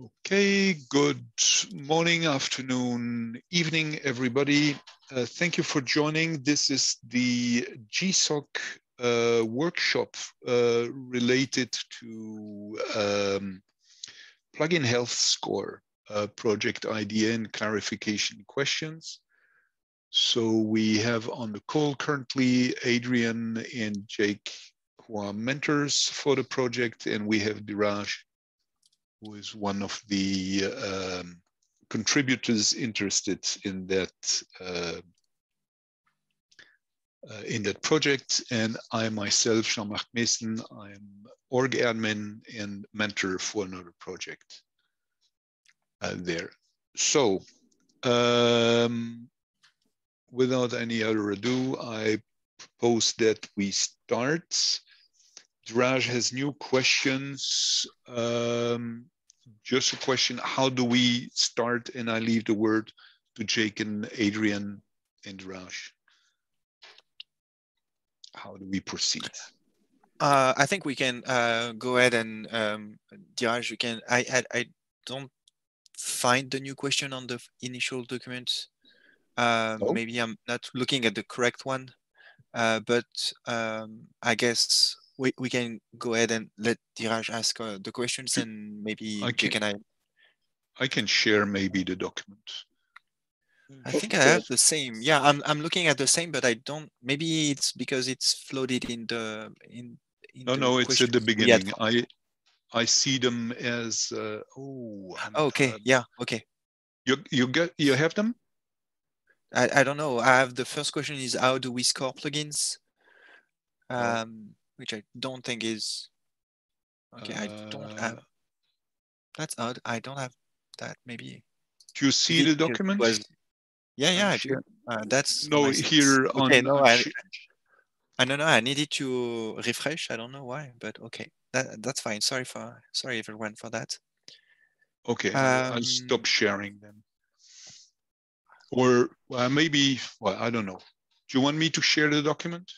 Okay, good morning, afternoon, evening, everybody. Uh, thank you for joining. This is the GSOC uh, workshop uh, related to um, plugin health score uh, project idea and clarification questions. So we have on the call currently Adrian and Jake who are mentors for the project and we have Diraj who is one of the um, contributors interested in that uh, uh, in that project. And I myself, Jean-Marc Meessen, I'm org admin and mentor for another project uh, there. So um, without any other ado, I propose that we start. Draj has new questions. Um, just a question, how do we start? And I leave the word to Jake and Adrian and Draj. How do we proceed? Uh, I think we can uh, go ahead and um, Diraj, you can. I, I I don't find the new question on the initial document. Uh, oh. Maybe I'm not looking at the correct one, uh, but um, I guess we, we can go ahead and let Diraj ask uh, the questions and maybe I can, I... I can share maybe the document. I think I have the same. Yeah, I'm I'm looking at the same, but I don't. Maybe it's because it's floated in the in. in no, no, it's at the beginning. I I see them as uh, oh. okay. Uh, yeah. Okay. You you get you have them. I I don't know. I have the first question is how do we score plugins? Oh. Um, which I don't think is okay. Uh, I don't have. Uh, that's odd. I don't have that. Maybe. Do you see the document? Was, yeah, yeah, do. Uh, that's no here okay, on. No, I, I don't know. I needed to refresh. I don't know why, but okay, that that's fine. Sorry for sorry everyone for that. Okay, um, I'll stop sharing then. Or uh, maybe, well, I don't know. Do you want me to share the document?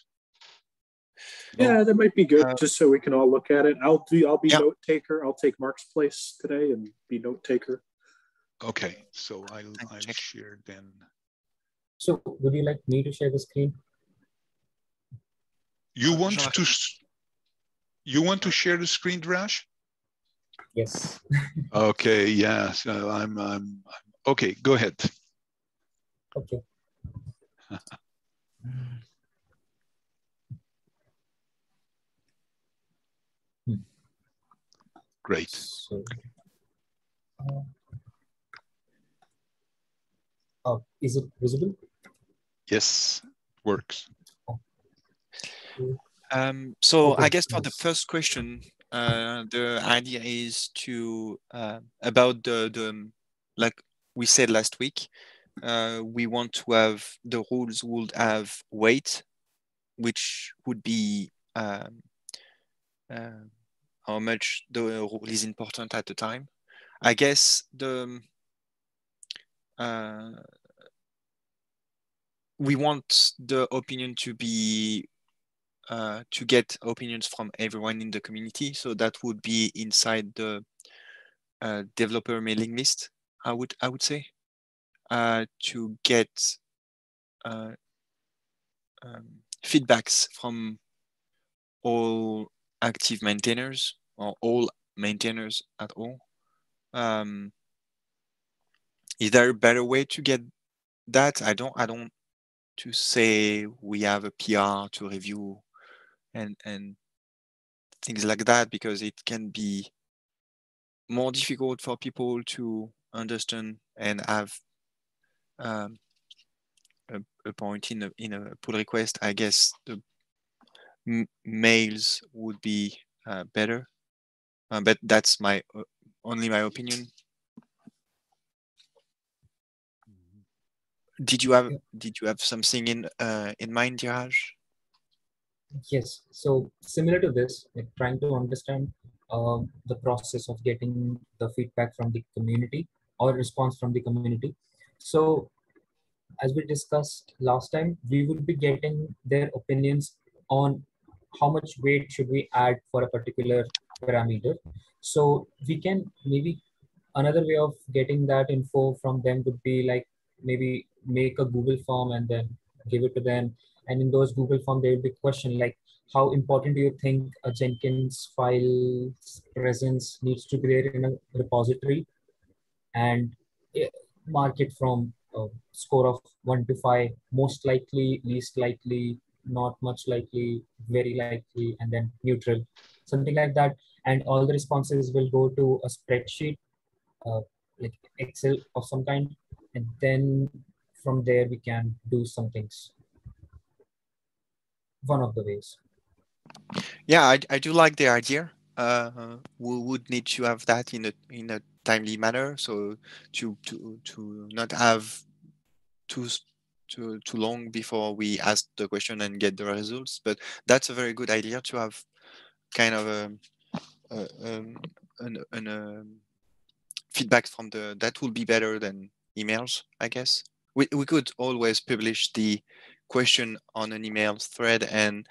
Yeah, that might be good, uh, just so we can all look at it. I'll do. I'll be yeah. note taker. I'll take Mark's place today and be note taker. Okay, so I'll, I'll share then. So, would you like me to share the screen? You want to? You want to share the screen, Rash? Yes. okay. Yeah. So I'm. I'm. Okay. Go ahead. Okay. Great. So, uh, uh, is it visible? Yes, works. Um, so okay. I guess for the first question, uh, the idea is to uh, about the the like we said last week, uh, we want to have the rules would have weight, which would be um, uh, how much the rule is important at the time. I guess the uh, we want the opinion to be uh, to get opinions from everyone in the community. So that would be inside the uh, developer mailing list. I would I would say uh, to get uh, um, feedbacks from all active maintainers or all maintainers at all. Um, is there a better way to get that? I don't I don't to say we have a PR to review and and things like that because it can be more difficult for people to understand and have um, a, a, point in a in a pull request. I guess the mails would be uh, better, uh, but that's my uh, only my opinion. did you have did you have something in uh, in mind, Diraj? Yes. So similar to this, like trying to understand uh, the process of getting the feedback from the community or response from the community. So as we discussed last time, we will be getting their opinions on how much weight should we add for a particular parameter. So we can maybe another way of getting that info from them would be like maybe make a google form and then give it to them and in those google form there will be question like how important do you think a jenkins file presence needs to be there in a repository and eh, mark it from a score of 1 to 5 most likely least likely not much likely very likely and then neutral something like that. And all the responses will go to a spreadsheet uh, like excel of some kind. And then from there we can do some things. One of the ways. Yeah i, I do like the idea. Uh, we would need to have that in a in a timely manner. So to to to not have too too too long before we ask the question and get the results but that's a very good idea to have kind of a, a um, an, an um, feedback from the that will be better than emails i guess. We, we could always publish the question on an email thread and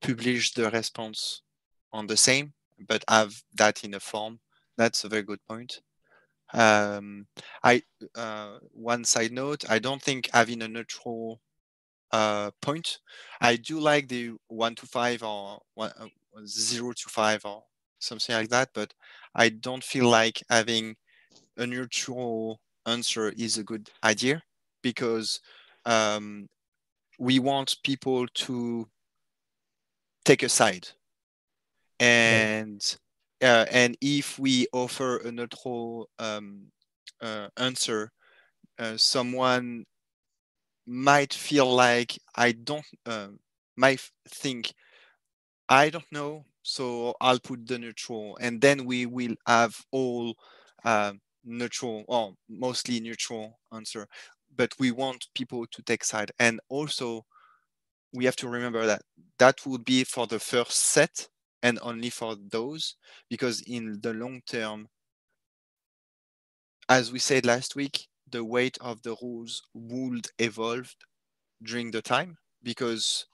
publish the response on the same but have that in a form. That's a very good point um, i uh, one side note i don't think having a neutral uh, point i do like the one to five or one, uh, zero to five or something like that but i don't feel like having a neutral answer is a good idea because um, we want people to take a side. And uh, and if we offer a neutral um, uh, answer uh, someone might feel like i don't uh, might think i don't know so i'll put the neutral. And then we will have all um, neutral or mostly neutral answer. But we want people to take side. And also we have to remember that that would be for the first set and only for those because in the long term as we said last week the weight of the rules would evolve during the time because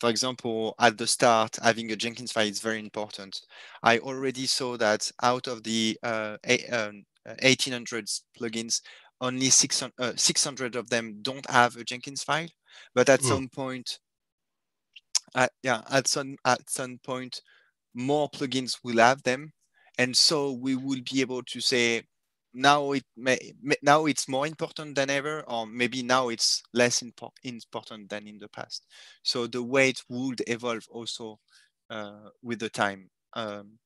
for example, at the start, having a Jenkins file is very important. I already saw that out of the uh, 1800 plugins, only 600, uh, 600 of them don't have a Jenkins file. But at mm. some point, uh, yeah, at some at some point, more plugins will have them, and so we will be able to say now it may now it's more important than ever, or maybe now it's less impo important than in the past. So the weight would evolve also uh, with the time. Um,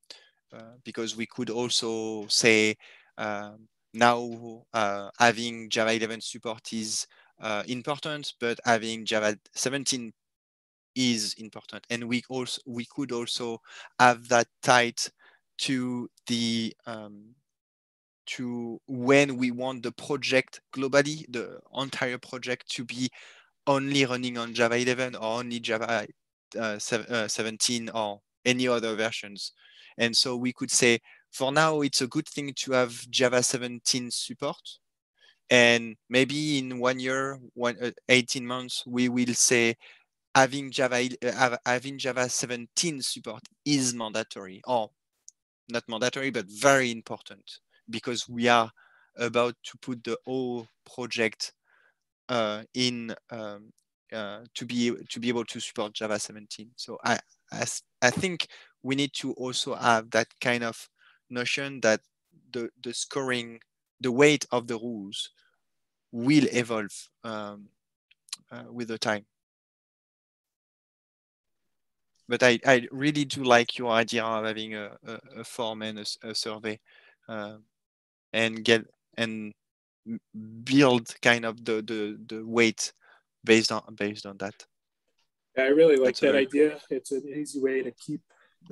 uh, because we could also say um, now uh, having Java 11 support is uh, important, but having Java 17 is important. And we also we could also have that tied to the um, to when we want the project globally, the entire project to be only running on Java 11 or only Java uh, 17 or any other versions. And so we could say for now, it's a good thing to have Java 17 support. And maybe in one year, one, uh, 18 months, we will say having Java, uh, having Java 17 support is mandatory, or not mandatory, but very important because we are about to put the whole project uh, in um, uh, to be to be able to support Java 17. So I, I I think we need to also have that kind of notion that the, the scoring, the weight of the rules will evolve um, uh, with the time. But I, I really do like your idea of having a, a, a form and a, a survey uh, and get and build kind of the, the, the weight based on based on that. I really like That's that idea. It's an easy way to keep,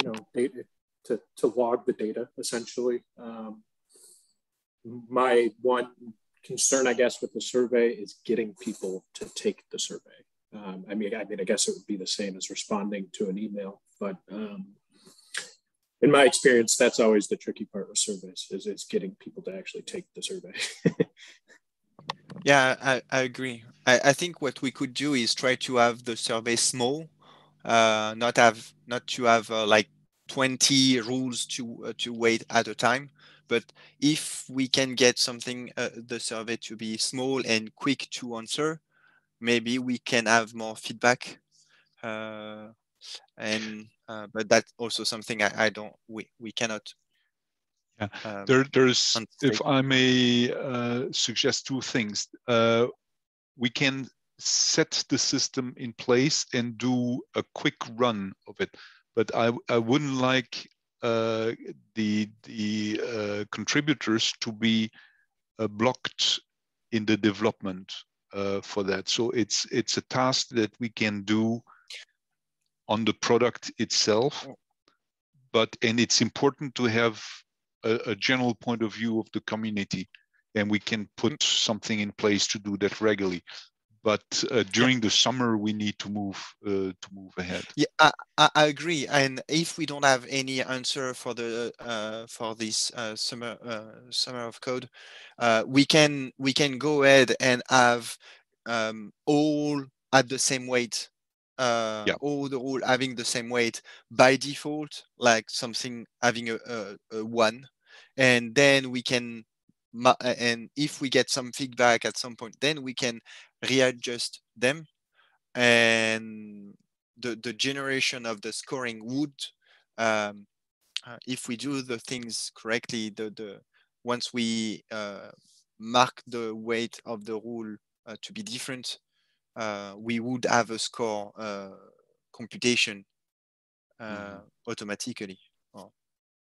you know, data, to, to log the data essentially. Um, my one concern, I guess, with the survey is getting people to take the survey. Um, I mean, I mean, I guess it would be the same as responding to an email, but um, in my experience, that's always the tricky part with surveys is, is getting people to actually take the survey. yeah, I, I agree. I, I think what we could do is try to have the survey small, uh, not have not to have uh, like 20 rules to uh, to weight at a time. But if we can get something, uh, the survey to be small and quick to answer, maybe we can have more feedback. Uh, and uh, but that's also something I, I don't we we cannot yeah, um, there, there's, if I may uh, suggest two things. Uh, we can set the system in place and do a quick run of it, but I, I wouldn't like uh, the, the uh, contributors to be uh, blocked in the development uh, for that. So it's, it's a task that we can do on the product itself, but, and it's important to have a, a general point of view of the community and we can put mm. something in place to do that regularly but uh, during the summer we need to move uh, to move ahead. Yeah I, I, agree. And if we don't have any answer for the uh, for this uh, summer uh, summer of code uh, we can we can go ahead and have um, all at the same weight uh, yeah. all the rule having the same weight by default like something having a, a, a one. And then we can and if we get some feedback at some point then we can readjust them and the the generation of the scoring would um, uh, if we do the things correctly the the once we uh, mark the weight of the rule uh, to be different uh, we would have a score uh, computation mm. automatically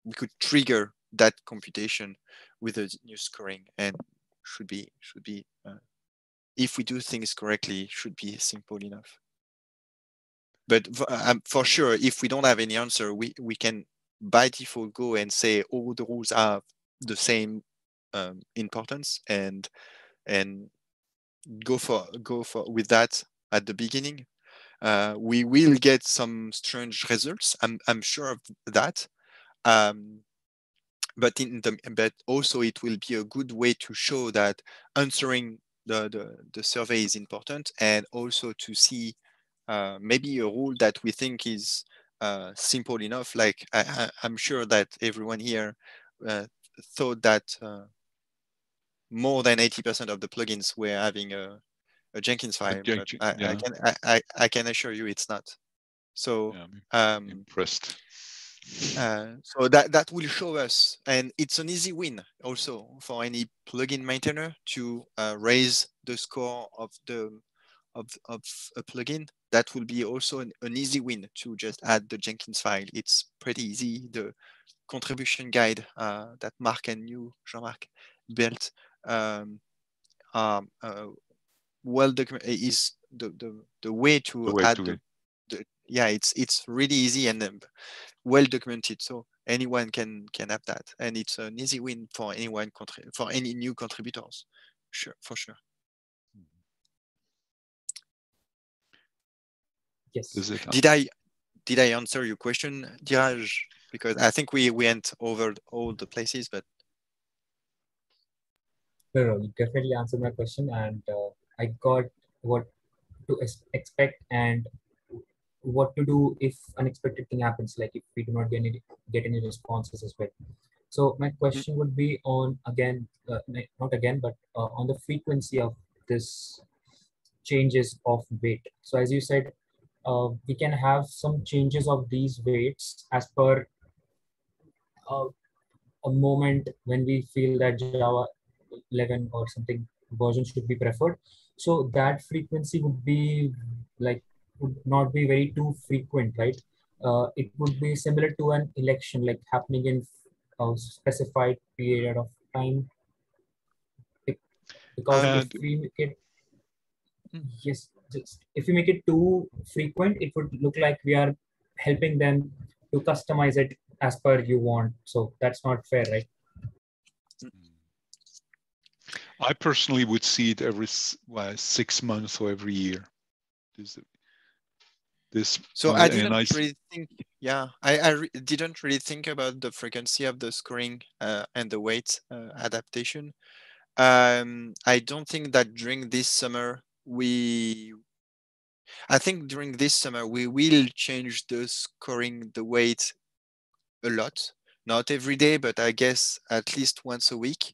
we could trigger that computation with a new scoring and should be should be uh, if we do things correctly should be simple enough. But for, um, for sure if we don't have any answer we we can by default go and say all the rules have the same um, importance and and go for go for with that at the beginning. Uh, we will get some strange results i'm i'm sure of that. Um, but in the but also it will be a good way to show that answering the the, the survey is important and also to see uh, maybe a rule that we think is uh, simple enough. Like I, am sure that everyone here uh, thought that uh, more than 80% of the plugins were having a, a Jenkins file but I, yeah. I, can I, I, can assure you it's not. So yeah, um, impressed uh, so that, that will show us, and it's an easy win also for any plugin maintainer to uh, raise the score of the of, of a plugin. That will be also an, an easy win to just add the Jenkins file. It's pretty easy. The contribution guide uh, that Mark and you, Jean-Marc, built um, um, uh, well documented is the, the, the way to the way add to the, yeah, it's it's really easy and um, well documented. So anyone can can have that, and it's an easy win for anyone for any new contributors. Sure, for sure. Yes. Did I did I answer your question, Diraj? Because I think we went over all the places, but no, no, you definitely answered my question, and uh, I got what to expect and what to do if unexpected thing happens, like if we do not get any get any responses as well. So my question would be on again, uh, not again, but uh, on the frequency of this changes of weight. So as you said, uh, we can have some changes of these weights as per uh, a moment when we feel that Java 11 or something version should be preferred. So that frequency would be like would not be very too frequent, right? Uh, it would be similar to an election, like happening in a specified period of time. Because uh, if we make it, hmm. yes, just, if we make it too frequent, it would look like we are helping them to customize it as per you want. So that's not fair, right? I personally would see it every well, six months or every year this so i didn't I... really think yeah i, I re didn't really think about the frequency of the scoring uh, and the weight uh, adaptation. Um, i don't think that during this summer we i think during this summer we will change the scoring the weight a lot, not every day, but I guess at least once a week,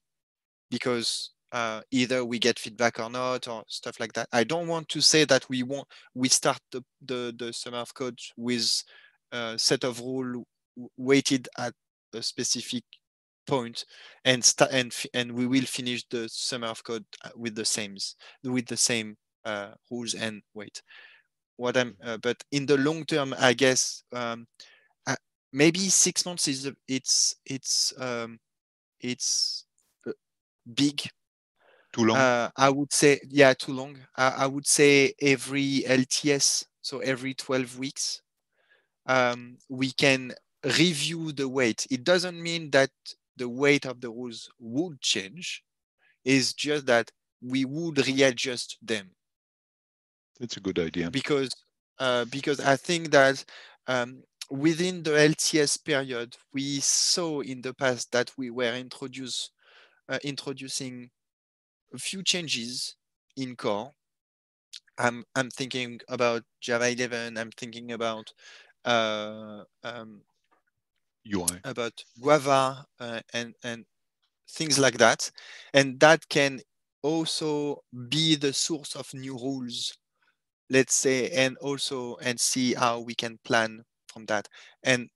because uh, either we get feedback or not, or stuff like that. I don't want to say that we want we start the the, the summer of code with a set of rule weighted at a specific point and start and and we will finish the summer of code uh, with the same with the same uh, rules and weight what i'm uh, but in the long term i guess um, uh, maybe six months is it's it's um, it's uh, big too long uh, i would say yeah too long I, I would say every lts so every 12 weeks um, we can review the weight. It doesn't mean that the weight of the rules would change. It's just that we would readjust them. That's a good idea. Because uh, because I think that um, within the LTS period, we saw in the past that we were introduce, uh, introducing a few changes in core. I'm, I'm thinking about Java 11. I'm thinking about uh, um, UI about Guava uh, and and things like that, and that can also be the source of new rules, let's say, and also and see how we can plan from that. And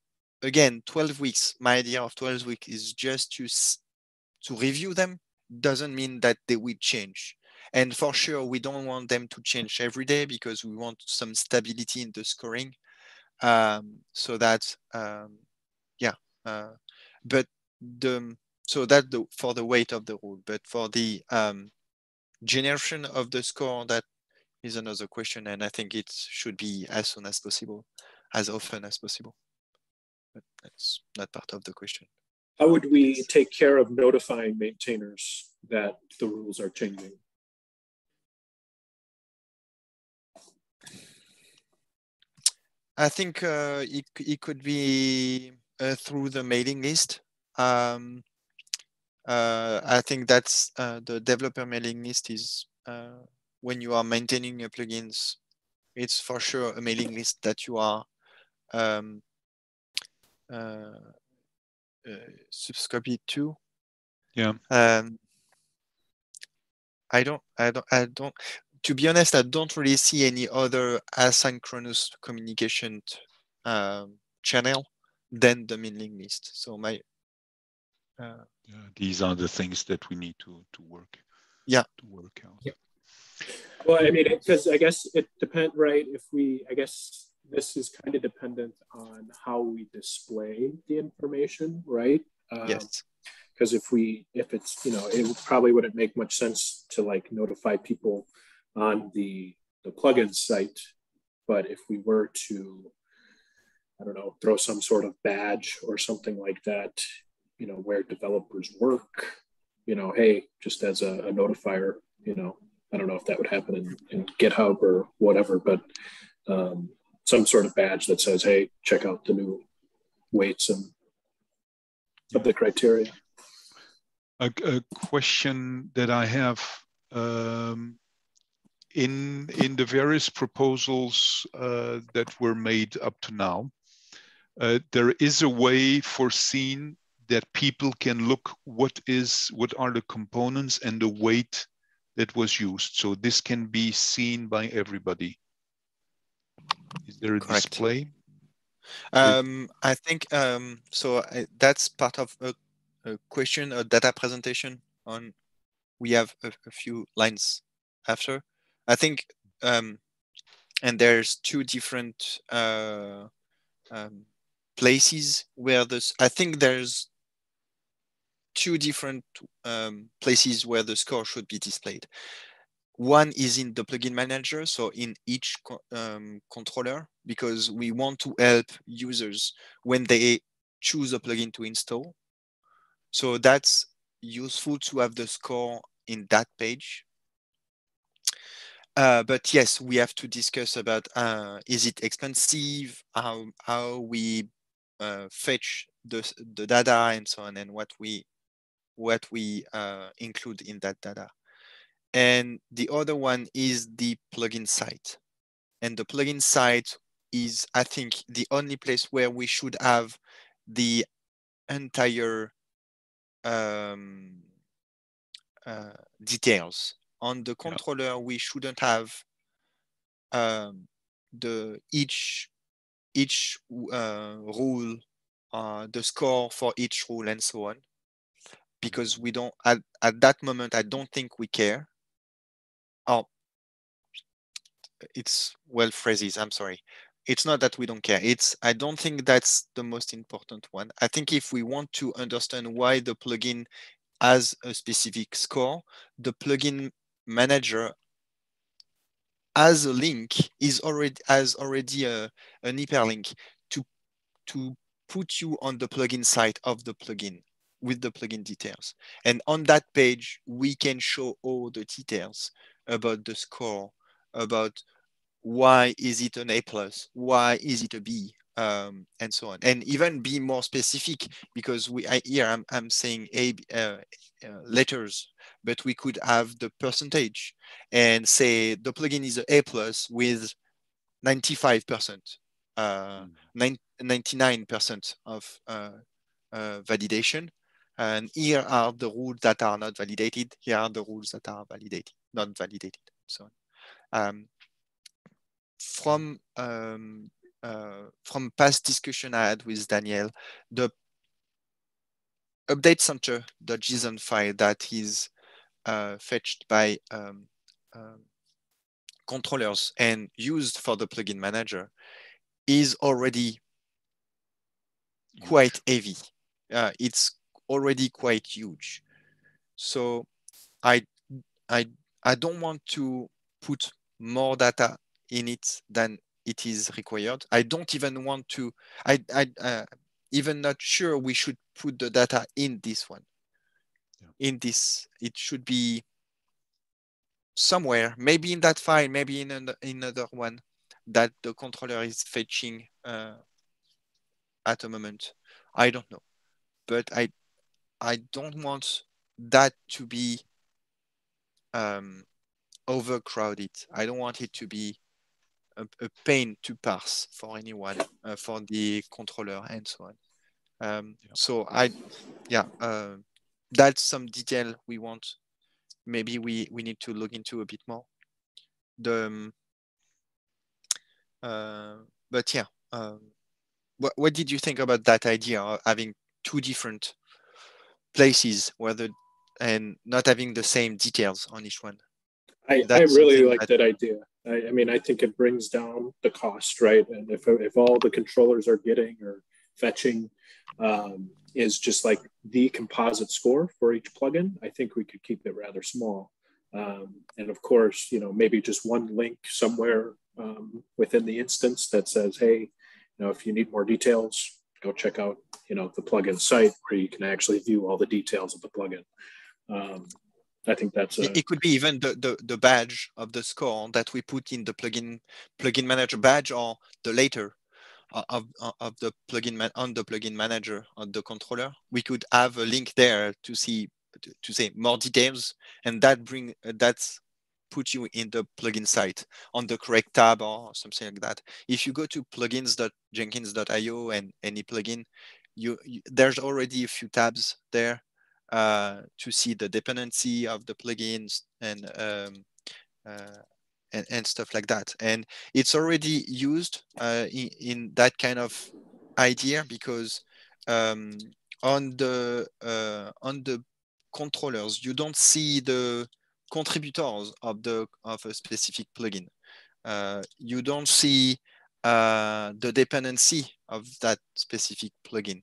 again, 12 weeks. My idea of 12 weeks is just to to review them. Doesn't mean that they will change. And for sure, we don't want them to change every day because we want some stability in the scoring. Um, so that um, yeah uh, but the so that the for the weight of the rule. But for the um, generation of the score that is another question and i think it should be as soon as possible as often as possible. But that's not part of the question how would we take care of notifying maintainers that the rules are changing I think uh, it, it could be uh, through the mailing list. Um, uh, I think that's uh, the developer mailing list is uh, when you are maintaining your plugins, it's for sure a mailing list that you are um, uh, subscribed to. Yeah. Um, I don't, I don't, I don't, to be honest, I don't really see any other asynchronous communication um, channel than the mailing list. So my uh, yeah, these are the things that we need to to work. Yeah, to work out. Yeah. Well, I mean, because I guess it depends, right? If we, I guess this is kind of dependent on how we display the information, right? Um, yes. Because if we, if it's, you know, it probably wouldn't make much sense to like notify people on the, the plugin site. But if we were to, I don't know, throw some sort of badge or something like that, you know, where developers work, you know, hey, just as a, a notifier, you know, I don't know if that would happen in, in GitHub or whatever, but um, some sort of badge that says, hey, check out the new weights and of the criteria. A, a question that I have um, in in the various proposals uh, that were made up to now, uh, there is a way foreseen that people can look what is what are the components and the weight that was used. So this can be seen by everybody. Is there a Correct. display? Um, I think um, so. I, that's part of a, a, question, a data presentation on. We have a, a few lines after. I think, um, and there's two different uh, um, places where this. I think there's two different um, places where the score should be displayed. One is in the plugin manager, so in each um, controller, because we want to help users when they choose a plugin to install. So that's useful to have the score in that page uh, but yes, we have to discuss about uh, is it expensive, how how we uh, fetch the the data and so on, and what we what we uh, include in that data. And the other one is the plugin site, and the plugin site is I think the only place where we should have the entire um, uh, details. On the controller, yeah. we shouldn't have um, the each each uh, rule, uh, the score for each rule, and so on, because we don't at, at that moment. I don't think we care. Oh, it's well phrases. I'm sorry. It's not that we don't care. It's I don't think that's the most important one. I think if we want to understand why the plugin has a specific score, the plugin manager as a link is already has already a, an hyperlink to to put you on the plugin site of the plugin with the plugin details. And on that page, we can show all the details about the score, about why is it an A plus, why is it a B, um, and so on, and even be more specific because we I, here I'm, I'm saying A uh, uh, letters, but we could have the percentage and say the plugin is a A plus with 95 percent, uh, 99 percent of uh, uh, validation, and here are the rules that are not validated. Here are the rules that are validated, not validated, so. Um, from um, uh, from past discussion I had with Daniel, the update center.json file that is uh, fetched by um, um, controllers and used for the plugin manager is already quite heavy. Uh, it's already quite huge. So I, I, I don't want to put more data in it than it is required. I don't even want to, I, I uh, even not sure we should put the data in this one. Yeah. In this, it should be somewhere, maybe in that file, maybe in, an, in another one that the controller is fetching uh, at a moment. I don't know, but I, I don't want that to be um, overcrowded. I don't want it to be a, a pain to parse for anyone, uh, for the controller and so on. Um, yeah. So I, yeah, uh, that's some detail we want. Maybe we, we need to look into a bit more. The, um, uh, but yeah, um, what, what did you think about that idea of having two different places where the, and not having the same details on each one? I, I really like that, that idea. I, I, mean, I think it brings down the cost, right? And if, if all the controllers are getting or fetching um, is just like the composite score for each plugin, I think we could keep it rather small. Um, and of course, you know, maybe just one link somewhere um, within the instance that says, hey, you know, if you need more details, go check out, you know, the plugin site where you can actually view all the details of the plugin. Um, I think that's a... it could be even the, the, the badge of the score that we put in the plugin plugin manager badge or the later uh, of, uh, of the plugin man, on the plugin manager on the controller. We could have a link there to see to, say more details, and that bring uh, that's put you in the plugin site on the correct tab or something like that. If you go to plugins.jenkins.io and any plugin, you, you, there's already a few tabs there uh, to see the dependency of the plugins and, um, uh, and, and stuff like that. And it's already used uh, in, in, that kind of idea because um, on the uh, on the controllers you don't see the contributors of the of a specific plugin. Uh, you don't see uh, the dependency of that specific plugin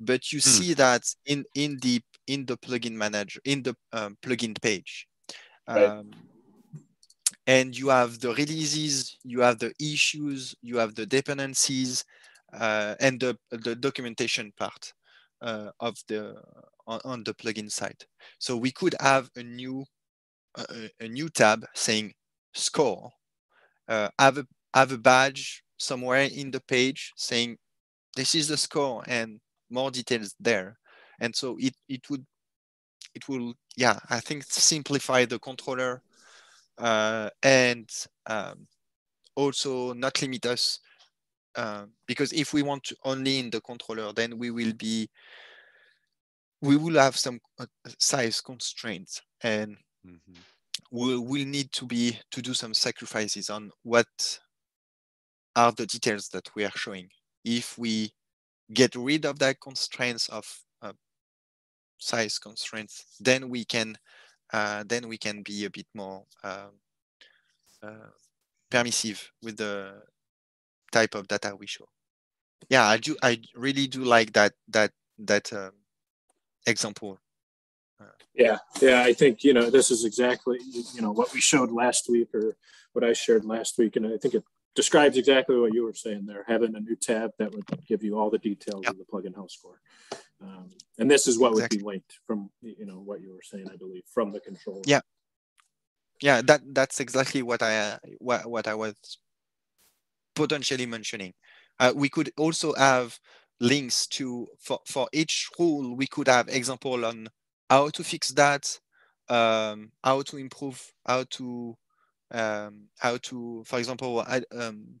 but you hmm. see that in in the in the plugin manager in the um, plugin page right. um, and you have the releases you have the issues you have the dependencies uh, and the, the documentation part uh, of the on, on, the plugin side so we could have a new uh, a new tab saying score uh, have a have a badge somewhere in the page saying this is the score and more details there. And so it, it would, it will, yeah, I think simplify the controller uh, and um, also not limit us uh, because if we want to only in the controller, then we will be we will have some uh, size constraints and mm-hmm. we will need to be to do some sacrifices on what are the details that we are showing. If we get rid of that constraints of size constraints, then we can uh, then we can be a bit more um, uh, permissive with the type of data we show. Yeah, I do. I really do like that that that um, example. Yeah, yeah. I think you know this is exactly you know what we showed last week or what I shared last week, and I think it describes exactly what you were saying there. Having a new tab that would give you all the details yep. of the plugin health score, um, and this is what exactly. would be linked from you know what you were saying, I believe, from the control. Yeah, yeah. That that's exactly what I uh, what what I was potentially mentioning. Uh, we could also have links to for for each rule. We could have example on how to fix that, um, how to improve, how to um, how to, for example, I, um,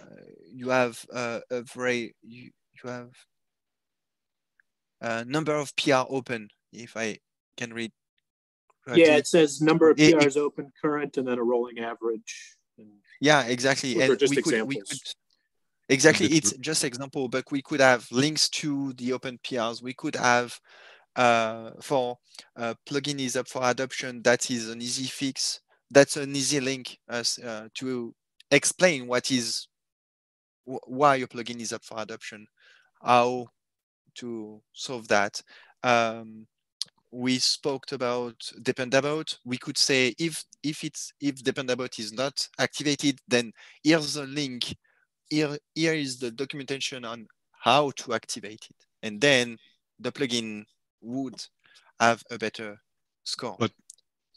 uh, you have uh, a very, you, you have a number of PR open, if I can read. Correctly. Yeah, it says number of PRs it, open current and then a rolling average. Yeah, exactly. And just we examples. Could, we could, exactly, it's just example, but we could have links to the open PRs. We could have uh, for uh, plugin is up for adoption. That is an easy fix that's an easy link as, uh, to explain what is why your plugin is up for adoption, how to solve that. Um, we spoke about Dependabot. We could say if if it's if Dependabot is not activated, then here's a link. Here here is the documentation on how to activate it, and then the plugin would have a better score. But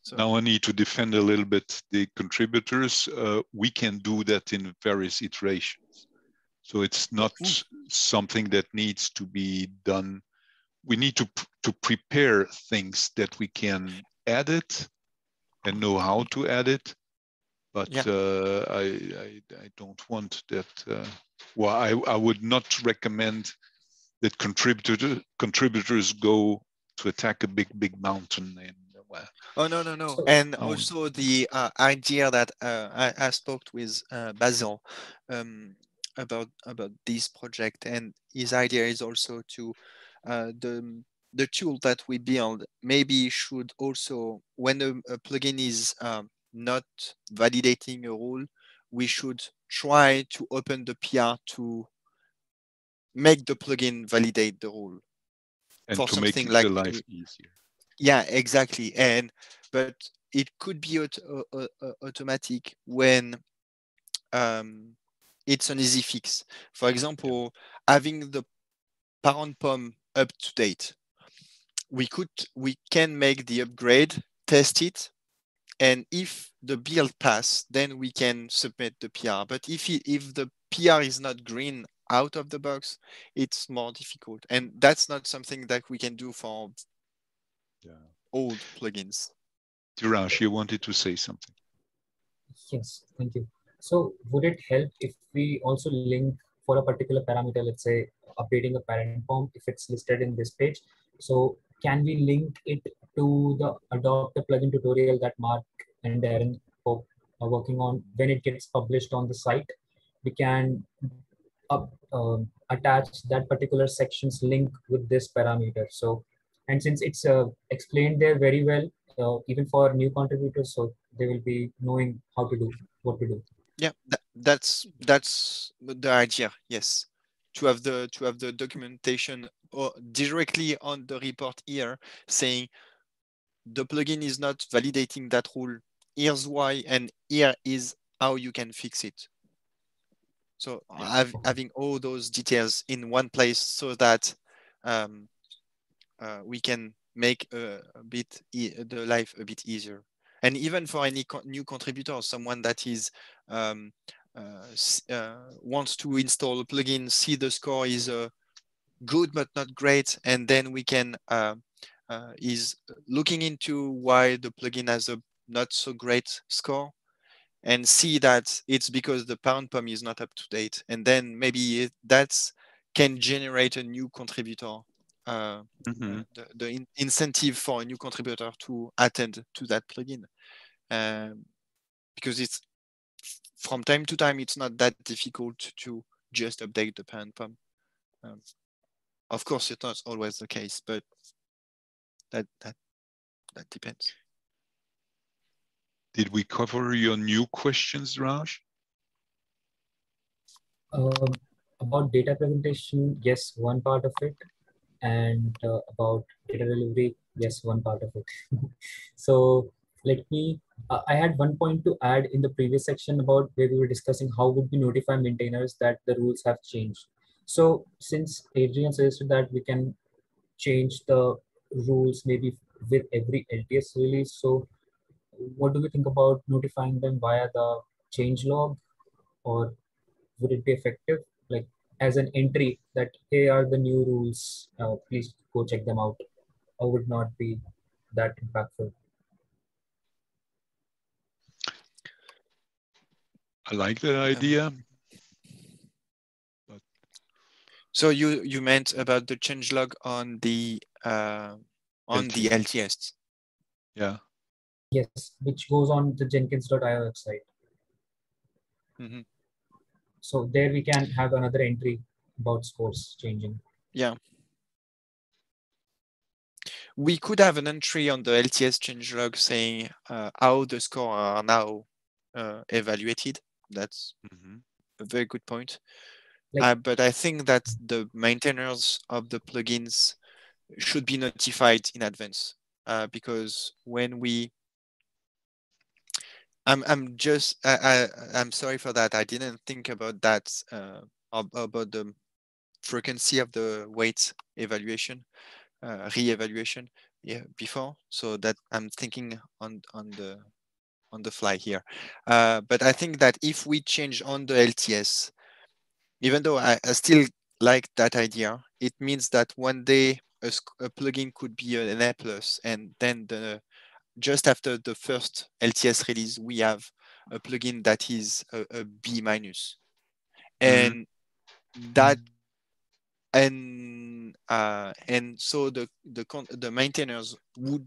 so now I need to defend a little bit the contributors. Uh, we can do that in various iterations. So it's not mm. something that needs to be done. We need to, to prepare things that we can edit and know how to edit. But yeah. uh, I, I, I, don't want that. Uh, well, I, I would not recommend that contributor, contributors go to attack a big, big mountain and Oh no no no! And also the uh, idea that uh, I, I spoke with uh, Basil um, about about this project, and his idea is also to uh, the the tool that we build maybe should also when a, a plugin is um, not validating a rule, we should try to open the PR to make the plugin validate the rule and for to something make like the life easier. Yeah exactly and but it could be auto, uh, uh, automatic when um, it's an easy fix for example having the parent pom up to date we could we can make the upgrade test it and if the build pass then we can submit the pr but if it, if the pr is not green out of the box it's more difficult and that's not something that we can do for yeah. old plugins. Dhiraj, you wanted to say something. Yes, thank you. So would it help if we also link for a particular parameter, let's say updating a parent POM, if it's listed in this page. So can we link it to the adopt a plugin tutorial that Mark and Darin are working on when it gets published on the site? We can up, um, attach that particular section's link with this parameter. So and since it's uh, explained there very well uh, even for new contributors so they will be knowing how to do what to do yeah that, that's that's the idea. Yes. To have the to have the documentation or directly on the report here saying the plugin is not validating that rule. Here's why and here is how you can fix it. So have, having all those details in one place so that um, uh, we can make a, a bit e the life a bit easier. And even for any co new contributor, someone that is um, uh, uh, wants to install a plugin, see the score is uh, good but not great, and then we can uh, is looking into why the plugin has a not so great score. and see that it's because the parent POM is not up to date. And then maybe that can generate a new contributor, uh, mm-hmm. the, the in incentive for a new contributor to attend to that plugin. Um, because it's from time to time, it's not that difficult to just update the parent POM. Um, of course, it's not always the case, but that that that depends. Did we cover your new questions, Raj? Um, about data presentation, yes, one part of it, and uh, about data delivery, yes, one part of it. so let me, uh, I had one point to add in the previous section about where we were discussing how would we notify maintainers that the rules have changed. So since Adrien suggested that we can change the rules maybe with every LTS release, so what do we think about notifying them via the change log or would it be effective like as an entry that here are the new rules? Uh, please go check them out. I would not be that impactful? I like that idea. But... so you you meant about the change log on the uh, on LTS. the lts yeah. Yes, which goes on the Jenkins.io website. Mm-hmm. So there we can have another entry about scores changing. Yeah. We could have an entry on the LTS changelog saying uh, how the score are now uh, evaluated. That's mm-hmm. a very good point. Like, uh, but I think that the maintainers of the plugins should be notified in advance uh, because when we I'm I'm just I, I am sorry for that. I didn't think about that uh, about the frequency of the weight evaluation, uh, re-evaluation yeah, before. So that I'm thinking on on the on the fly here. Uh, but I think that if we change on the LTS, even though I, I still like that idea, it means that one day a, a plugin could be an A plus, and then the just after the first LTS release, we have a plugin that is a, a B mm-hmm. and mm-hmm. that and uh, and so the the the maintainers would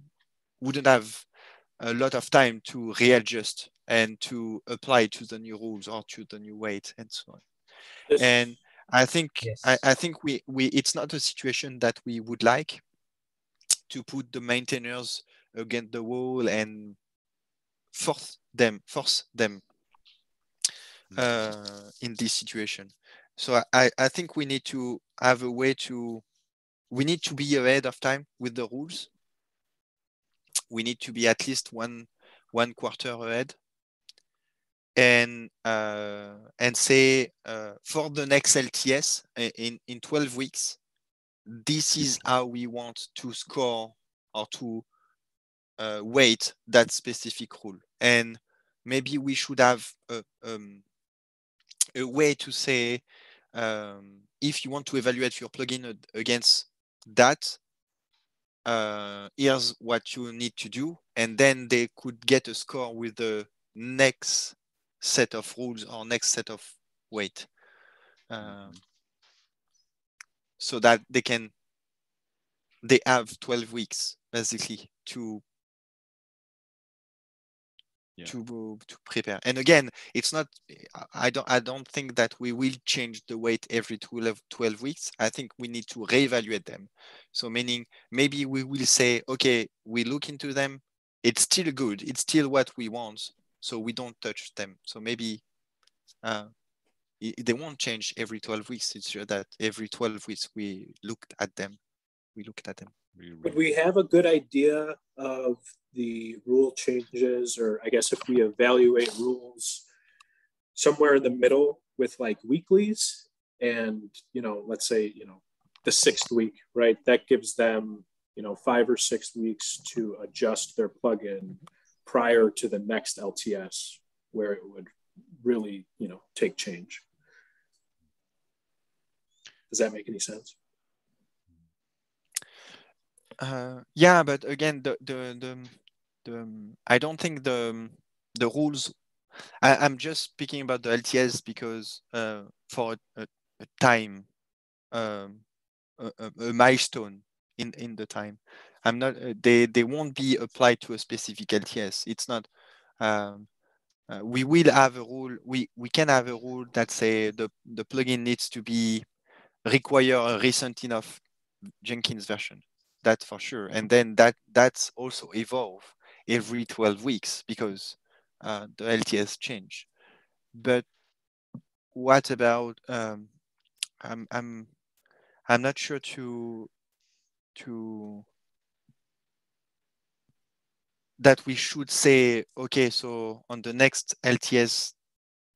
wouldn't have a lot of time to readjust and to apply to the new rules or to the new weight and so on. Yes. And I think yes. I, I think we we it's not a situation that we would like to put the maintainers against the wall and force them force them mm. uh, in this situation. So I, I think we need to have a way to we need to be ahead of time with the rules. We need to be at least one one quarter ahead and uh, and say uh, for the next LTS in in 12 weeks, this is how we want to score or to uh, weight that specific rule. And maybe we should have a, um, a way to say um, if you want to evaluate your plugin against that, uh, here's what you need to do. And then they could get a score with the next set of rules or next set of weight. Um, so that they can, they have 12 weeks basically to yeah. to to prepare. And again, it's not. I don't. I don't think that we will change the weight every 12, 12 weeks. I think we need to reevaluate them. So meaning maybe we will say, okay, we look into them. It's still good. It's still what we want. So we don't touch them. So maybe uh, they won't change every 12 weeks. It's just that every 12 weeks we looked at them. We looked at them. Would we have a good idea of the rule changes, or I guess if we evaluate rules somewhere in the middle with like weeklies, and you know, let's say you know the sixth week, right? That gives them you know five or six weeks to adjust their plugin prior to the next LTS, where it would really you know take change. Does that make any sense? Uh, yeah, but again, the the the, the I don't think the the rules I, am just speaking about the LTS because uh, for a, a time, um, a, a, milestone in in the time. I'm not. Uh, they they won't be applied to a specific LTS. It's not. Um, uh, we will have a rule. We we can have a rule that say the the plugin needs to be require a recent enough Jenkins version. That for sure. And then that that's also evolve every 12 weeks because uh, the LTS change. But what about um, I'm I'm I'm not sure to to that we should say okay so on the next LTS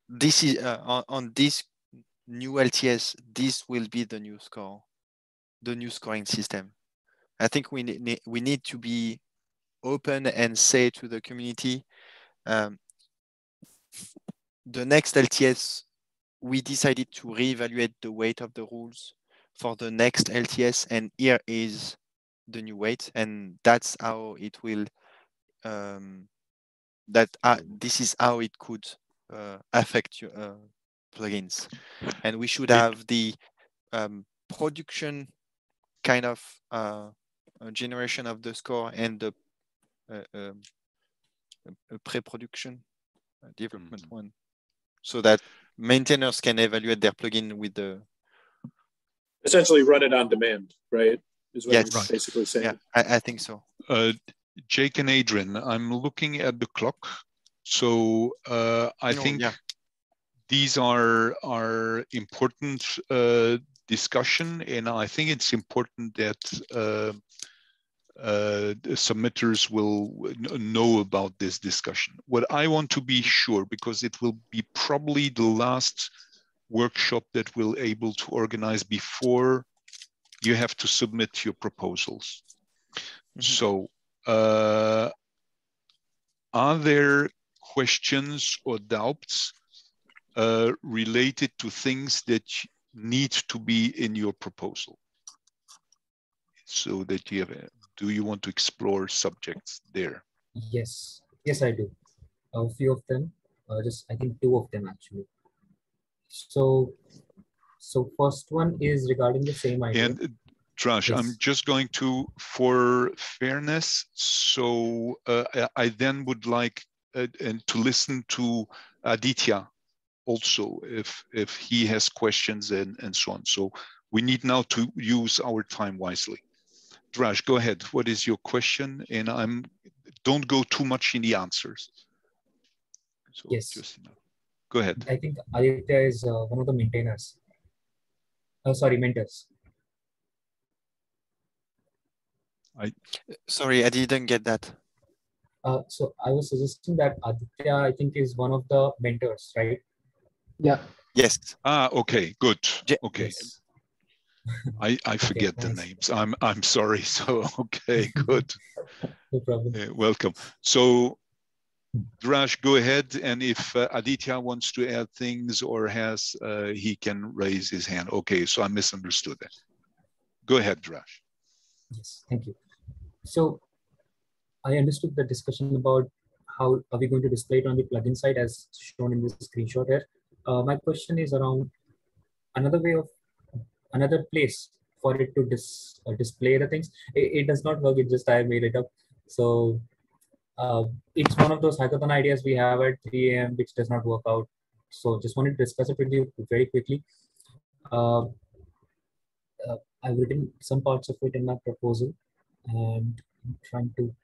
this is uh, on, on this new LTS this will be the new score the new scoring system I think we need we need to be open and say to the community um, the next LTS, we decided to reevaluate the weight of the rules for the next LTS, and here is the new weight, and that's how it will. Um, that uh, this is how it could uh, affect your uh, plugins, and we should have the um, production kind of uh, generation of the score and the um, pre-production uh, development mm -hmm. one so that maintainers can evaluate their plugin with the essentially run it on demand right is what yes. you're basically saying yeah I, I think so uh, jake and adrien i'm looking at the clock so uh, i no, think yeah. these are are important uh, discussion and i think it's important that uh, submitters will know about this discussion. What I want to be sure, because it will be probably the last workshop that we'll able to organize before you have to submit your proposals. Mm -hmm. So uh, are there questions or doubts uh, related to things that need to be in your proposal? So that you have do you want to explore subjects there? Yes, yes, I do. A few of them, uh, just I think two of them actually. So, so first one is regarding the same idea. And Dheeraj, yes. I'm just going to, for fairness, so uh, I, then would like uh, and to listen to Aditya also if if he has questions and and so on. So we need now to use our time wisely. Raj, go ahead. What is your question? And I'm don't go too much in the answers. So yes. Just, you go ahead. I think Aditya is uh, one of the maintainers. Oh, sorry, mentors. I sorry, I didn't get that. Uh, so I was suggesting that Aditya, I think, is one of the mentors, right? Yeah. Yes. Ah, okay, good. Okay. Yes. I, I forget okay, the names. I'm I'm sorry. So okay, good. no problem. Uh, welcome. So Dheeraj, go ahead, and if uh, Aditya wants to add things or has, uh, he can raise his hand. Okay, so I misunderstood that. Go ahead, Dheeraj. Yes, thank you. So I understood the discussion about how are we going to display it on the plugin side as shown in this screenshot here. Uh, my question is around another way of another place for it to dis, uh, display the things. It, it, does not work. It just I made it up. So uh, it's one of those hackathon ideas we have at 3 a.m. which does not work out. So just wanted to discuss it with you very quickly. Uh, uh I've written some parts of it in my proposal and I'm trying to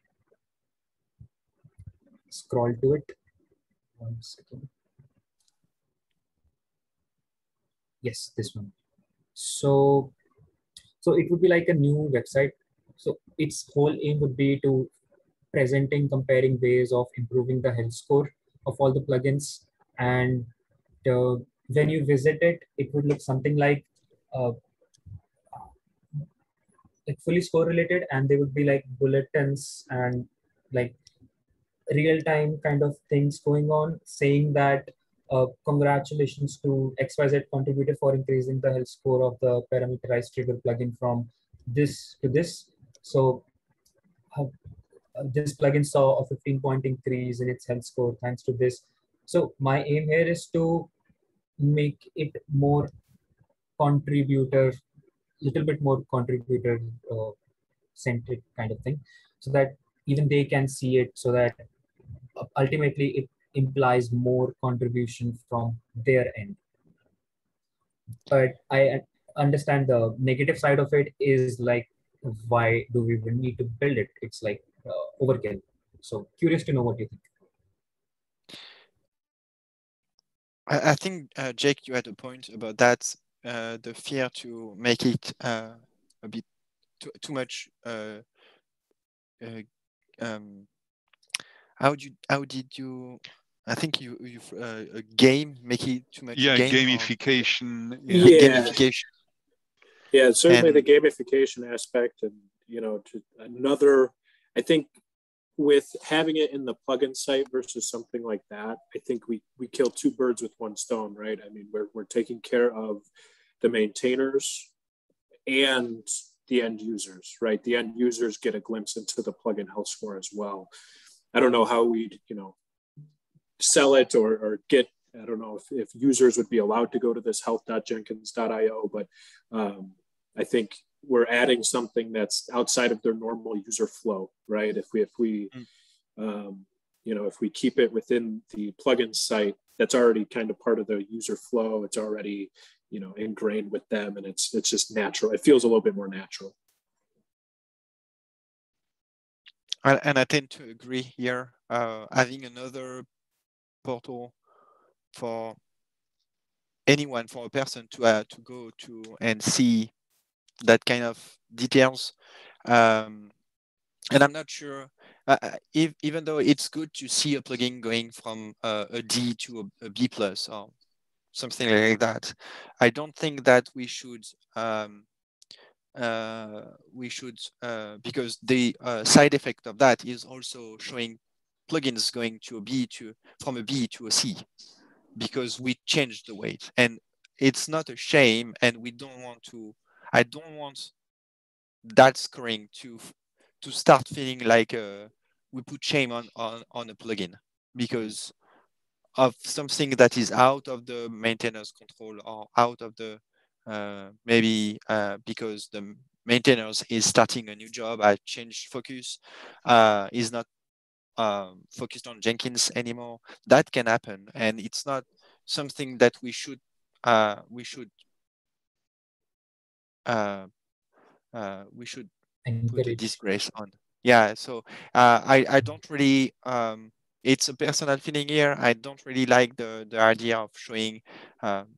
scroll to it. One second. Yes, this one so so it would be like a new website. So its whole aim would be to presenting comparing ways of improving the health score of all the plugins. And uh, when you visit it it would look something like uh, like fully score related and they would be like bulletins and like real time kind of things going on saying that uh, congratulations to XYZ contributor for increasing the health score of the parameterized trigger plugin from this to this. So uh, this plugin saw a 15 point increase in its health score thanks to this. So my aim here is to make it more contributor, little bit more contributor uh, centric kind of thing, so that even they can see it, so that ultimately it implies more contribution from their end. But I understand the negative side of it is like, why do we even need to build it? It's like uh, overkill. So curious to know what you think. I, I think uh, Jake, you had a point about that. Uh, the fear to make it uh, a bit too, too much. Uh, uh, um, how you? How did you? I think you you uh, a game make it too much. Yeah, game gamification. Yeah. yeah. Gamification. Yeah, certainly and, the gamification aspect, and you know, to another. I think with having it in the plugin site versus something like that, I think we we kill two birds with one stone, right? I mean, we're we're taking care of the maintainers and the end users, right? The end users get a glimpse into the plugin health score as well. I don't know how we'd, you know, sell it or, or get, I don't know if, if users would be allowed to go to this health.jenkins.io, but um, I think we're adding something that's outside of their normal user flow, right? If we if we mm. um, you know if we keep it within the plugin site, that's already kind of part of the user flow. It's already you know ingrained with them, and it's it's just natural. It feels a little bit more natural. And I tend to agree here. Uh, having another portal for anyone, for a person to uh, to go to and see that kind of details. Um, and I'm not sure, uh, uh, if, even though it's good to see a plugin going from uh, a D to a, a B plus or something like that, I don't think that we should um, uh, we should uh, because the uh, side effect of that is also showing plugins going to a B to from a B to a C because we changed the weight. And it's not a shame and we don't want to I don't want that scoring to to start feeling like uh, we put shame on, on on a plugin because of something that is out of the maintainers control or out of the uh, maybe uh, because the maintainers is starting a new job, I changed focus, uh, is not um, focused on Jenkins anymore. That can happen, and it's not something that we should uh, we should uh, uh, we should put a disgrace on. Yeah, so uh, I I don't really. Um, it's a personal feeling here. I don't really like the the idea of showing um,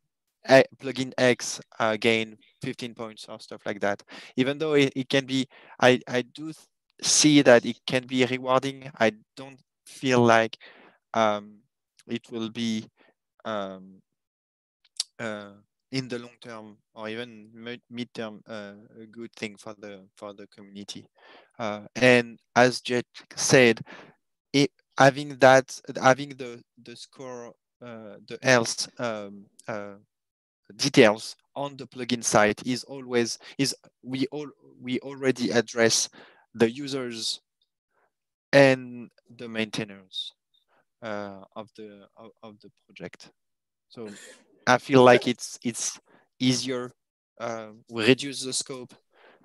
plugin X uh, gain 15 points or stuff like that. Even though it, it can be, I I do see that it can be rewarding. I don't feel like um, it will be um, uh, in the long term or even mid term uh, a good thing for the for the community. Uh, and as Jet said, it, having that having the the score uh, the health um, uh, details on the plugin site is always is we all we already address the users and the maintainers uh, of the of, of the project. So I feel like it's it's easier. Uh, we reduce the scope.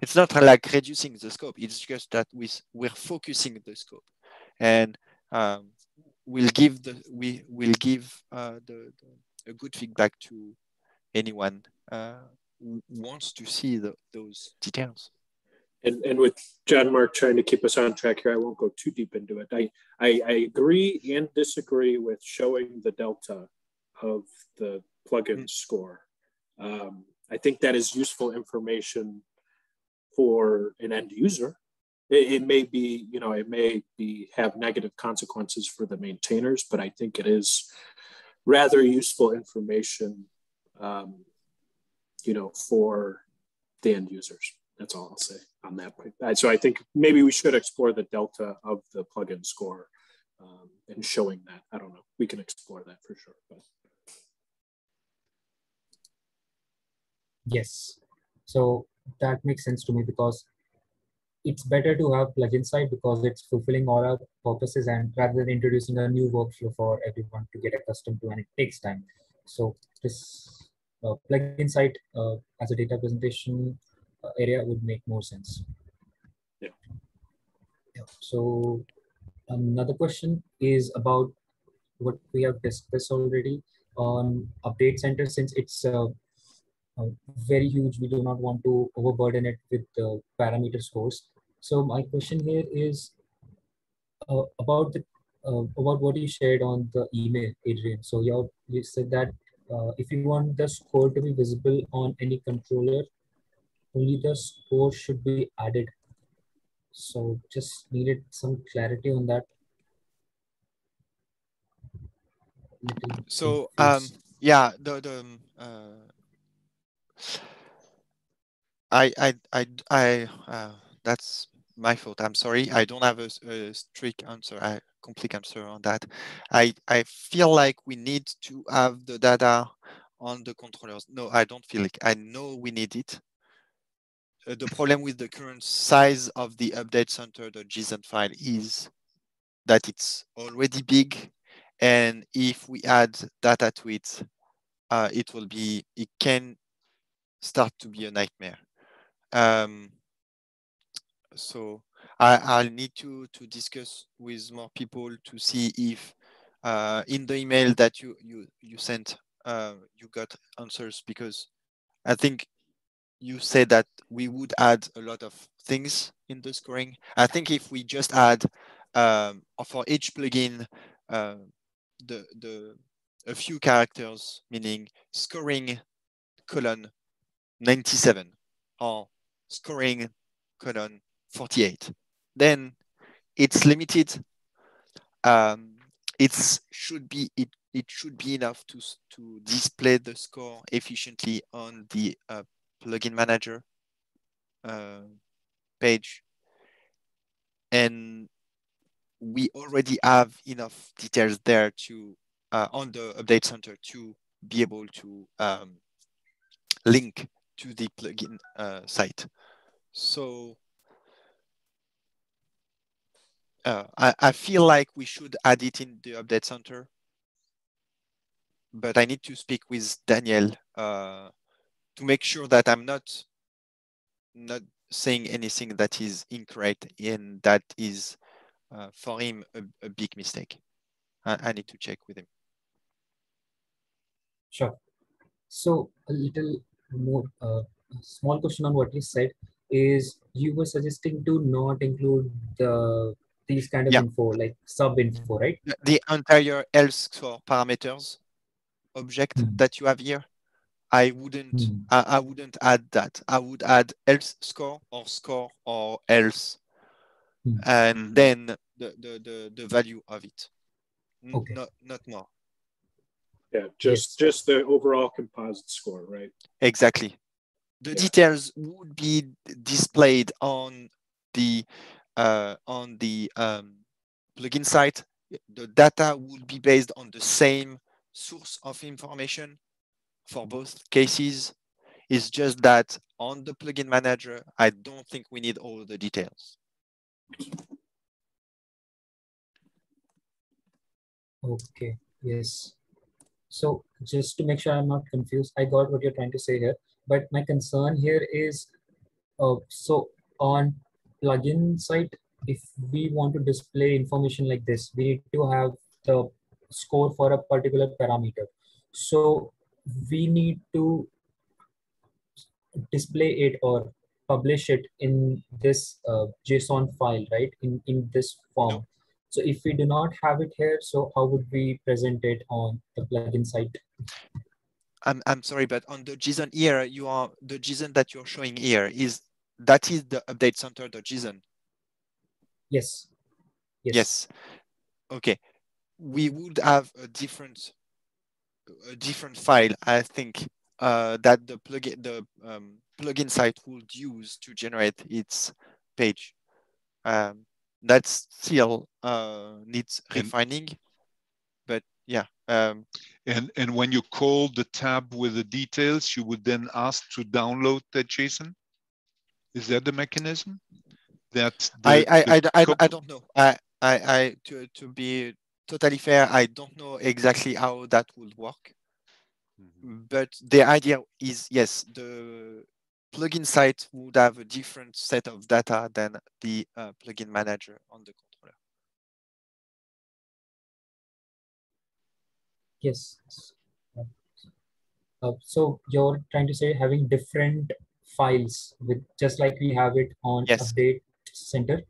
It's not like reducing the scope. It's just that we we're focusing the scope, and um, we'll give the we will give uh, the, the, a good feedback to anyone uh, who wants to see the, those details. And, and with Jean-Marc trying to keep us on track here, I won't go too deep into it. I, I, I agree and disagree with showing the delta of the plugin mm. score. Um, I think that is useful information for an end user. It, it, may be, you know, it may be have negative consequences for the maintainers, but I think it is rather useful information, um, you know, for the end users. That's all I'll say on that point. So I think maybe we should explore the delta of the plugin score um, and showing that. I don't know. We can explore that for sure. But. Yes. So that makes sense to me because it's better to have plugin side because it's fulfilling all our purposes and rather than introducing a new workflow for everyone to get accustomed to and it takes time. So this uh, plugin side uh, as a data presentation uh, area would make more sense. Yeah. yeah. So another question is about what we have discussed already on update center since it's uh, uh, very huge. We do not want to overburden it with the parameter scores. So my question here is uh, about the uh, about what you shared on the email, Adrien. So you you said that uh, if you want the score to be visible on any controller, only the score should be added. So just needed some clarity on that. So um, yeah, the the um, uh, I I I I uh, that's my fault. I'm sorry. I don't have a, a strict answer, a complete answer on that. I I feel like we need to have the data on the controllers. No, I don't feel like. I know we need it. Uh, the problem with the current size of the update center, JSON file, is that it's already big, and if we add data to it, uh, it will be it can start to be a nightmare. Um, so I, I'll need to to discuss with more people to see if uh, in the email that you you you sent uh, you got answers because I think you said that we would add a lot of things in the scoring. I think if we just add um, for each plugin uh, the the a few characters, meaning scoring colon 97 or scoring colon 48. Then it's limited. Um, it should be it it should be enough to to display the score efficiently on the uh, plugin manager uh, page, and we already have enough details there to uh, on the update center to be able to um, link to the plugin uh, site. So uh, I, I feel like we should add it in the update center, but I need to speak with Daniel uh, to make sure that I'm not not saying anything that is incorrect and that is uh, for him a, a big mistake. I, I, need to check with him. Sure. So a little more uh, small question on what you said is you were suggesting to not include the these kind of yeah. info like sub info right the entire else for parameters object mm. that you have here i wouldn't mm. I, I, wouldn't add that i would add else score or score or else mm. and then the, the the the value of it okay. not not more yeah just yes. just the overall composite score right exactly the yeah. details would be displayed on the uh, on the um, plugin site. The data would be based on the same source of information for both cases. It's just that on the plugin manager, I don't think we need all the details. Okay, yes. So just to make sure I'm not confused, I got what you're trying to say here. But my concern here is, uh, so on plugin site, if we want to display information like this, we need to have the score for a particular parameter. So we need to display it or publish it in this uh, JSON file, right? In, in this form. So if we do not have it here, so how would we present it on the plugin site? I'm, I'm sorry, but on the JSON here, you are the JSON that you're showing here is that is the update center the JSON. Yes. yes. Yes. Okay. We would have a different a different file, I think, uh, that the plugin the um, plugin site would use to generate its page. Um, that still uh, needs refining, but yeah. Um, and and when you call the tab with the details, you would then ask to download that JSON. Is that the mechanism? that I, I, I, I, I, don't know. I, I, I to, to be totally fair, I don't know exactly how that would work. Mm-hmm. But the idea is yes, the plugin site would have a different set of data than the uh, plugin manager on the controller. Yes. Uh, so you're trying to say having different files with just like we have it on yes. update center,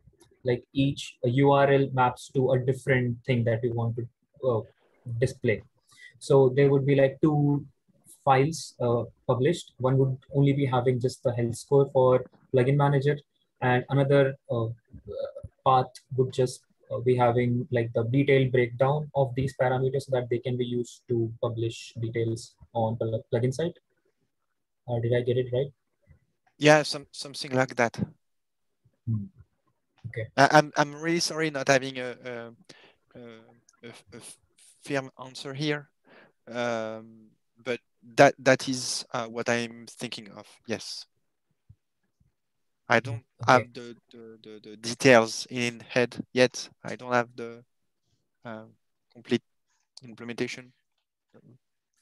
like each URL maps to a different thing that we want to uh, display. So there would be like two files uh, published. One would only be having just the health score for plugin manager, and another uh, path would just uh, be having like the detailed breakdown of these parameters so that they can be used to publish details on the plugin site. Uh, did I get it right? Yeah, some something like that. Hmm. Okay. I, I'm I'm really sorry not having a a, a, a firm answer here, um, but that that is uh, what I'm thinking of. Yes. I don't okay. have the, the, the, the, details in head yet. I don't have the uh, complete implementation.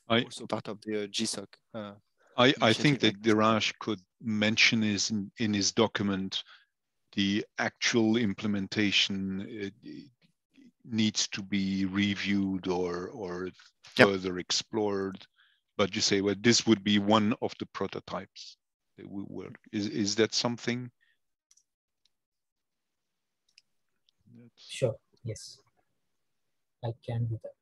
I, also part of the uh, GSOC. Uh, I, I think that Dheeraj could mention is in, in his document the actual implementation needs to be reviewed or or further yep. explored. But you say, well, this would be one of the prototypes that we work. Is is that something? That's... Sure. Yes, I can do that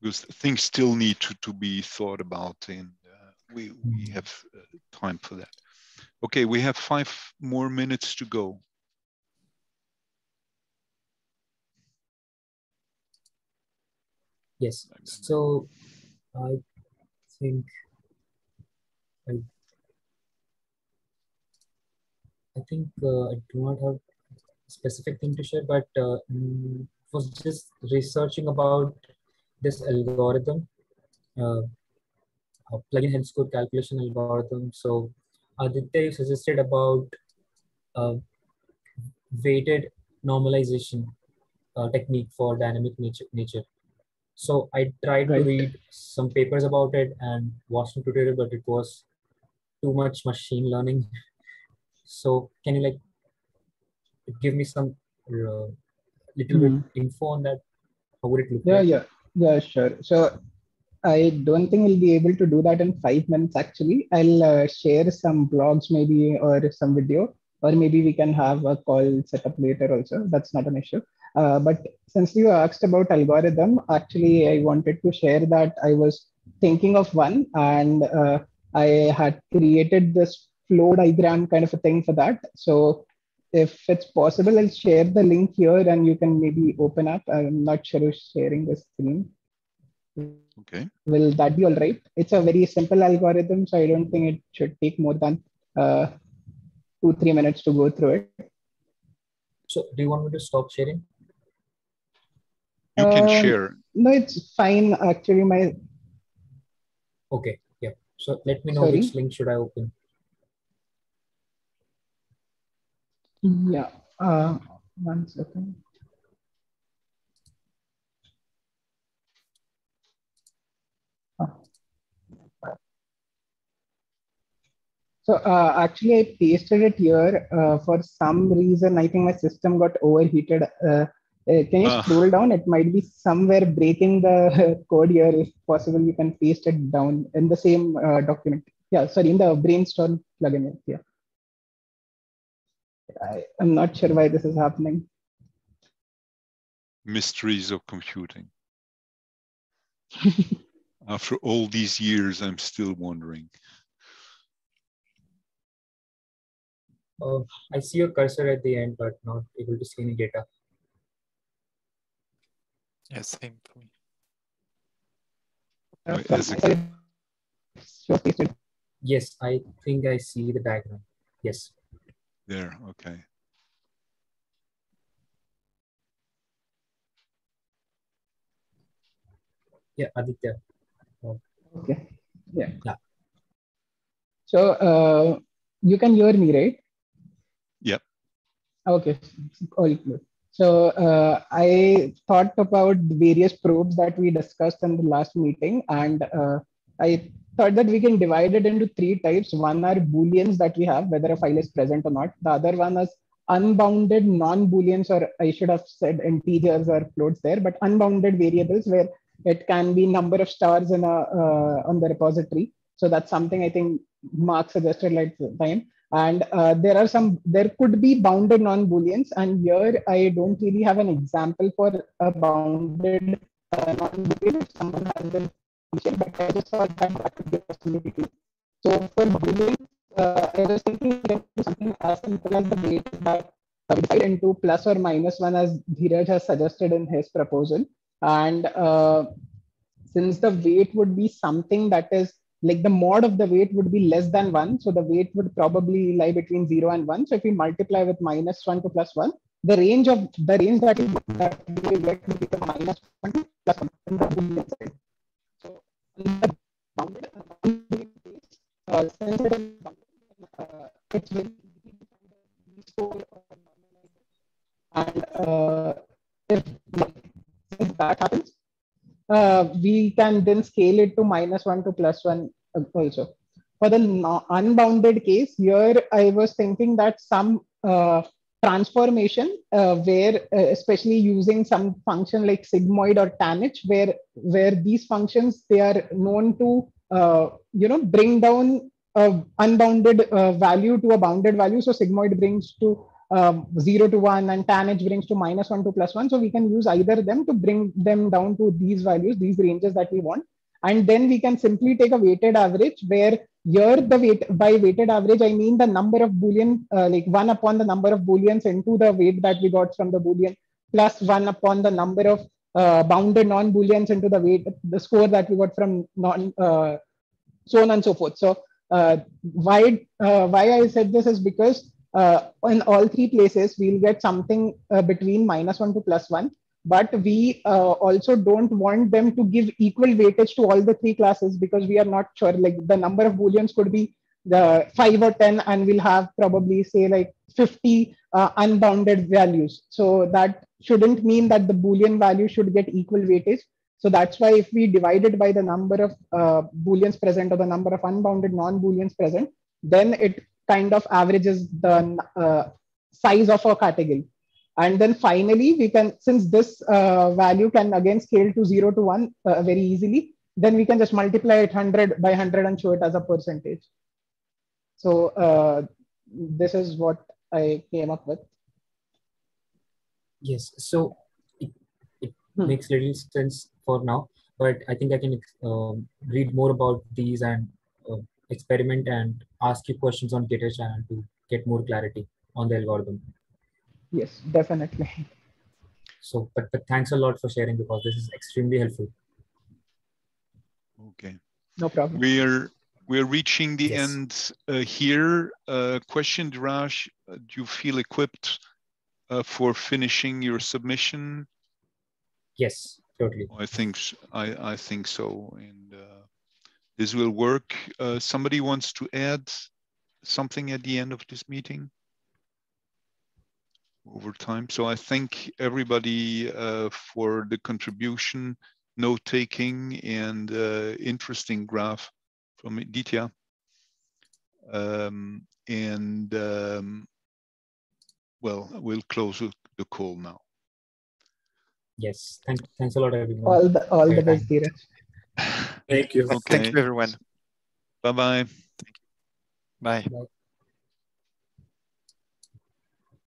because things still need to, to be thought about and uh, we, we hmm. have uh, time for that. Okay, we have five more minutes to go. Yes, so I think I, I think uh, I do not have a specific thing to share, but uh, mm, was just researching about this algorithm, uh, plugin health score calculation algorithm. So Aditya suggested about uh, weighted normalization uh, technique for dynamic nature, nature. So I tried right. to read some papers about it and watch some tutorial, but it was too much machine learning. So can you like give me some uh, little mm-hmm. bit info on that? How would it look? Yeah, like? yeah. Yeah, sure. So I don't think we'll be able to do that in five minutes. Actually, I'll uh, share some blogs maybe or some video, or maybe we can have a call set up later also. That's not an issue. Uh, but since you asked about algorithm, actually, I wanted to share that I was thinking of one, and uh, I had created this flow diagram kind of a thing for that. So if it's possible, I'll share the link here and you can maybe open up. I'm not sure who's sharing the screen. Okay. Will that be all right? It's a very simple algorithm, so I don't think it should take more than uh, two, three minutes to go through it. So do you want me to stop sharing? You can um, share. No, it's fine. Actually, my. Okay. Yeah. So let me know Sorry? which link should I open. Yeah, uh, one second. So uh, actually, I pasted it here uh, for some reason. I think my system got overheated. Uh, uh can you ah. scroll down? It might be somewhere breaking the code here. If possible, you can paste it down in the same uh, document. Yeah, sorry, in the brainstorm plugin. Yeah. I, am not sure why this is happening. Mysteries of computing. After all these years, I'm still wondering. Oh, I see your cursor at the end, but not able to see any data. Yeah, same for me. Yes, I think I see the diagram. Yes. There, okay. Yeah, Aditya. Okay. Yeah. yeah. So uh, you can hear me, right? Okay, good. So uh, I thought about the various probes that we discussed in the last meeting, and uh, I thought that we can divide it into three types. One are booleans that we have, whether a file is present or not. The other one is unbounded non-booleans, or I should have said integers or floats there, but unbounded variables where it can be number of stars in a uh, on the repository. So that's something I think Mark suggested like time. And uh, there are some, there could be bounded non-booleans. And here I don't really have an example for a bounded uh, non-boolean. If someone has a but I just thought that that could be a possibility. So for boolean, uh, I was thinking something as simple as the weight that divide into plus or minus one as Dheeraj has suggested in his proposal. And uh, since the weight would be something that is like the mod of the weight would be less than one. So the weight would probably lie between zero and one. So if we multiply with minus one to plus one, the range of the range that we, that we get will become minus one to plus one the. So the uh, uh, store and uh, if that happens, uh, we can then scale it to minus one to plus one also. For the unbounded case, here I was thinking that some uh, transformation uh, where uh, especially using some function like sigmoid or tanh where where these functions they are known to uh, you know bring down a unbounded uh, value to a bounded value so sigmoid brings to um, 0 to 1 and tanh brings to minus 1 to plus 1. So we can use either them to bring them down to these values, these ranges that we want. And then we can simply take a weighted average where here the weight by weighted average, I mean the number of Boolean, uh, like one upon the number of Booleans into the weight that we got from the Boolean plus one upon the number of uh, bounded non-Booleans into the weight, the score that we got from non, uh, so on and so forth. So uh, why, uh, why I said this is because in all three places, we'll get something uh, between minus one to plus one. But we uh, also don't want them to give equal weightage to all the three classes because we are not sure. Like the number of booleans could be the five or 10, and we'll have probably say like 50 uh, unbounded values. So that shouldn't mean that the boolean value should get equal weightage. So that's why if we divide it by the number of uh, booleans present or the number of unbounded non-booleans present, then it kind of averages the uh, size of a category. And then finally, we can, since this uh, value can again scale to zero to one uh, very easily, then we can just multiply it 100 by 100 and show it as a percentage. So uh, this is what I came up with. Yes, so it, it hmm. makes little sense for now, but I think I can um, read more about these and experiment and ask you questions on GitHub channel to get more clarity on the algorithm. Yes, definitely. So, but, but thanks a lot for sharing because this is extremely helpful. Okay. No problem. We are we're reaching the yes. end uh, here. Uh, question, Dheeraj, uh, do you feel equipped uh, for finishing your submission? Yes, totally. I think I I think so, and uh, this will work. Uh, somebody wants to add something at the end of this meeting? Over time. So I thank everybody uh, for the contribution, note taking, and uh, interesting graph from Ditya. Um, and um, well, we'll close the call now. Yes, thank, thanks a lot, everyone. All the, all the best, Dheeraj. Thank you. Okay. Thank you, everyone. Bye-bye. Bye. Bye.